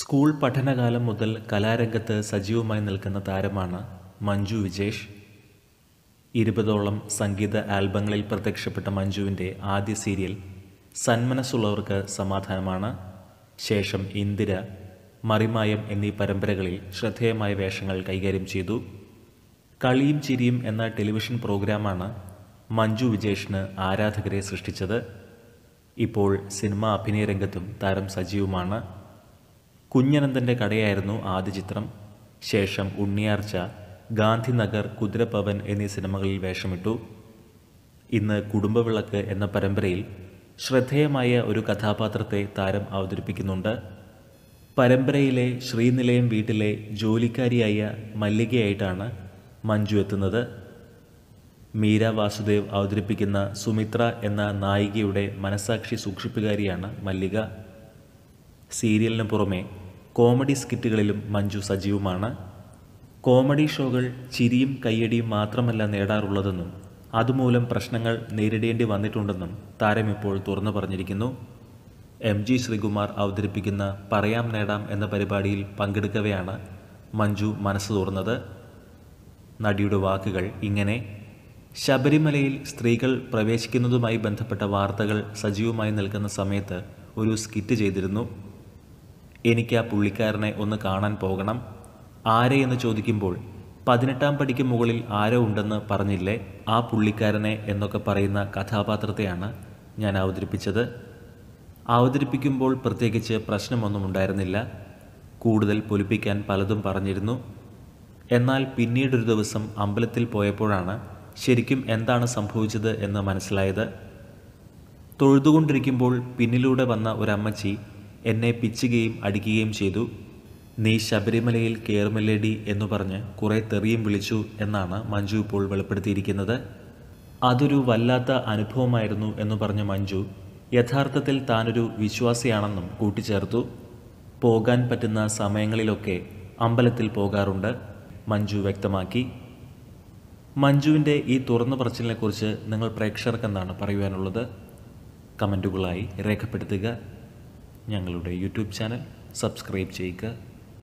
School പഠനകാലം മുതൽ കലാരംഗത്ത് സജീവമായി നിൽക്കുന്ന താരമാണ് മഞ്ജു വിജേഷ്. ഇരുപതോളം സംഗീത ആൽബങ്ങളിൽ പ്രത്യക്ഷപ്പെട്ട മഞ്ജുവിന്റെ ആദ്യ സീരിയൽ സന്മനസ്സുള്ളവർക്ക് സമാധാനമാണ്. ശേഷം ഇന്ദിര മറിമായം എന്നീ പരമ്പരകളിൽ ശ്രദ്ധേയമായ വേഷങ്ങൾ കൈകാര്യം ചെയ്തു. കളിയും ചിരിയും എന്ന ടെലിവിഷൻ പ്രോഗ്രാമാണ് മഞ്ജു വിജേഷിന് ആരാധകരെ സൃഷ്ടിച്ചത്. ഇപ്പോൾ സിനിമാ അഭിനയ രംഗത്തും താരം സജീവമാണ്. കുഞ്ഞനന്തന്റെ കടയായിരുന്നു ആദ്യ ചിത്രം. ശേഷം ഉണ്ണിയാർച്ച ഗാന്ധിനഗർ കുതിരപ്പവൻ എന്നീ സിനിമകളിൽ വേഷമിട്ടു. ഇന്ന് കുടുംബവിളക്ക് എന്ന പരമ്പരയിൽ ശ്രദ്ധേയമായ ഒരു കഥാപാത്രത്തെ താരം അവതരിപ്പിക്കുന്നുണ്ട്. പരമ്പരയിലെ ശ്രീനിലയം വീട്ടിലെ ജോലിക്കാരിയായ മല്ലികയായിട്ടാണ് മഞ്ജു എത്തുന്നത്. മീര വാസുദേവ് അവതരിപ്പിക്കുന്ന സുമിത്ര എന്ന നായികയുടെ മനസാക്ഷി സൂക്ഷിപ്പുകാരിയാണ് മല്ലിക. സീരിയലിന് പുറമെ കോമഡി സ്കിറ്റുകളിലും മഞ്ജു സജീവമാണ്. കോമഡി ഷോകൾ ചിരിയും കയ്യടിയും മാത്രമല്ല നേടാറുള്ളതെന്നും അതുമൂലം പ്രശ്നങ്ങൾ നേരിടേണ്ടി വന്നിട്ടുണ്ടെന്നും താരം ഇപ്പോൾ തുറന്നു പറഞ്ഞിരിക്കുന്നു. എം ജി ശ്രീകുമാർ അവതരിപ്പിക്കുന്ന പറയാം നേടാം എന്ന പരിപാടിയിൽ പങ്കെടുക്കവെയാണ് മഞ്ജു മനസ്സ് തുറന്നത്. നടിയുടെ വാക്കുകൾ ഇങ്ങനെ. ശബരിമലയിൽ സ്ത്രീകൾ പ്രവേശിക്കുന്നതുമായി ബന്ധപ്പെട്ട വാർത്തകൾ സജീവമായി നിൽക്കുന്ന സമയത്ത് ഒരു സ്കിറ്റ് ചെയ്തിരുന്നു. എനിക്ക് ആ പുള്ളിക്കാരനെ ഒന്ന് കാണാൻ പോകണം. ആരെ എന്ന് ചോദിക്കുമ്പോൾ പതിനെട്ടാം പടിക്ക് മുകളിൽ ആരോ ഉണ്ടെന്ന് പറഞ്ഞില്ലേ ആ പുള്ളിക്കാരനെ എന്നൊക്കെ പറയുന്ന കഥാപാത്രത്തെയാണ് ഞാൻ അവതരിപ്പിച്ചത്. അവതരിപ്പിക്കുമ്പോൾ പ്രത്യേകിച്ച് പ്രശ്നമൊന്നും ഉണ്ടായിരുന്നില്ല. കൂടുതൽ പൊലിപ്പിക്കാൻ പലതും പറഞ്ഞിരുന്നു. എന്നാൽ പിന്നീടൊരു ദിവസം അമ്പലത്തിൽ പോയപ്പോഴാണ് ശരിക്കും എന്താണ് സംഭവിച്ചത് എന്ന് മനസ്സിലായത്. തൊഴുതുകൊണ്ടിരിക്കുമ്പോൾ പിന്നിലൂടെ വന്ന ഒരമ്മച്ചി എന്നെ പിച്ചുകയും അടിക്കുകയും ചെയ്തു. നീ ശബരിമലയിൽ കയറുമല്ലേടി എന്ന് പറഞ്ഞ് കുറേ തെറിയും വിളിച്ചു എന്നാണ് മഞ്ജു ഇപ്പോൾ വെളിപ്പെടുത്തിയിരിക്കുന്നത്. അതൊരു വല്ലാത്ത അനുഭവമായിരുന്നു എന്ന് പറഞ്ഞ മഞ്ജു യഥാർത്ഥത്തിൽ താനൊരു വിശ്വാസിയാണെന്നും കൂട്ടിച്ചേർത്തു. പോകാൻ പറ്റുന്ന സമയങ്ങളിലൊക്കെ അമ്പലത്തിൽ പോകാറുണ്ട് മഞ്ജു വ്യക്തമാക്കി. മഞ്ജുവിന്റെ ഈ തുറന്നു പറച്ചിലിനെക്കുറിച്ച് നിങ്ങൾ പ്രേക്ഷകർക്ക് എന്താണ് പറയുവാനുള്ളത്? കമന്റുകളായി രേഖപ്പെടുത്തുക. ഞങ്ങളുടെ യൂട്യൂബ് ചാനൽ സബ്സ്ക്രൈബ് ചെയ്യുക.